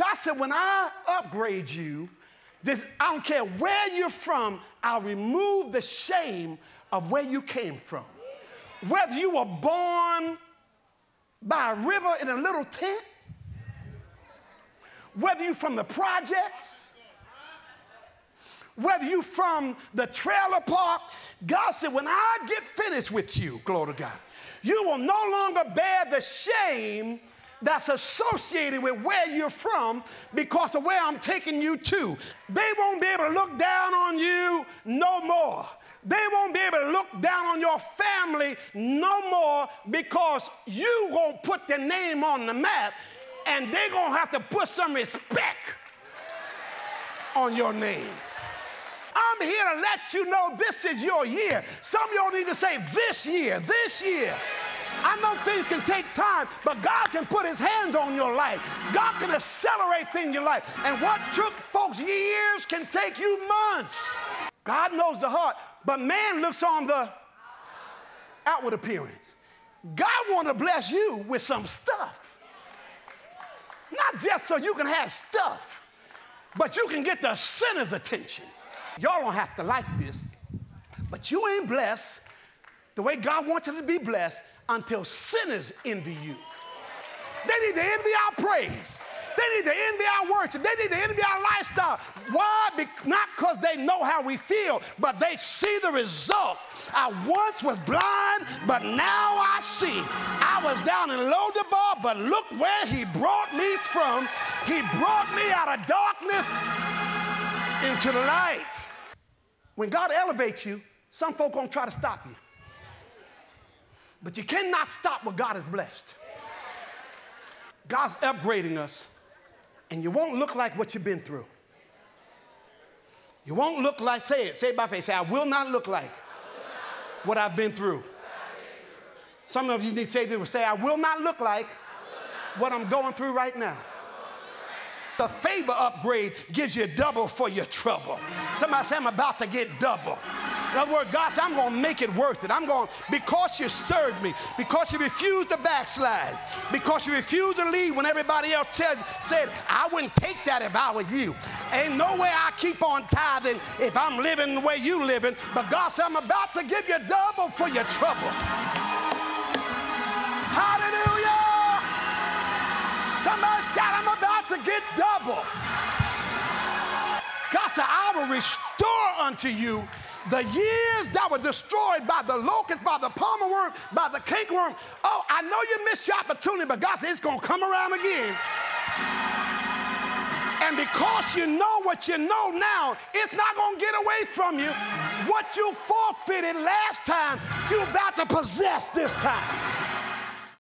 God said, when I upgrade you, this, I don't care where you're from, I'll remove the shame of where you came from. Whether you were born by a river in a little tent, whether you're from the projects, whether you're from the trailer park, God said, when I get finished with you, glory to God, you will no longer bear the shame that's associated with where you're from because of where I'm taking you to. They won't be able to look down on you no more. They won't be able to look down on your family no more because you won't put their name on the map and they're going to have to put some respect on your name. I'm here to let you know this is your year. Some of y'all need to say this year, this year. I know things can take time, but God can put his hands on your life. God can accelerate things in your life. And what took folks years can take you months. God knows the heart, but man looks on the outward appearance. God want to bless you with some stuff. Not just so you can have stuff, but you can get the sinner's attention. Y'all don't have to like this, but you ain't blessed the way God wants you to be blessed until sinners envy you. They need to envy our praise. They need to envy our worship. They need to envy our lifestyle. Why? Be- not because they know how we feel, but they see the result. I once was blind, but now I see. I was down in Lodabar, but look where he brought me from. He brought me out of darkness into the light. When God elevates you, some folk gonna try to stop you. But you cannot stop what God has blessed. God's upgrading us, and you won't look like what you've been through. You won't look like, say it, say it by faith. Say, I will not look like what I've been through. Some of you need to say this, say, I will not look like what I'm going through right now. The favor upgrade gives you double for your trouble. Somebody say, I'm about to get double. In other words, God said, I'm going to make it worth it. I'm going, because you served me, because you refused to backslide, because you refused to leave when everybody else tell, said, I wouldn't take that if I were you. Ain't no way I keep on tithing if I'm living the way you living. But God said, I'm about to give you double for your trouble. Hallelujah. Somebody shout, I'm about to get double. God said, I will restore unto you the years that were destroyed by the locust, by the palmer worm, by the cankerworm. Oh, I know you missed your opportunity, but God said it's going to come around again. And because you know what you know now, it's not going to get away from you. What you forfeited last time, you're about to possess this time.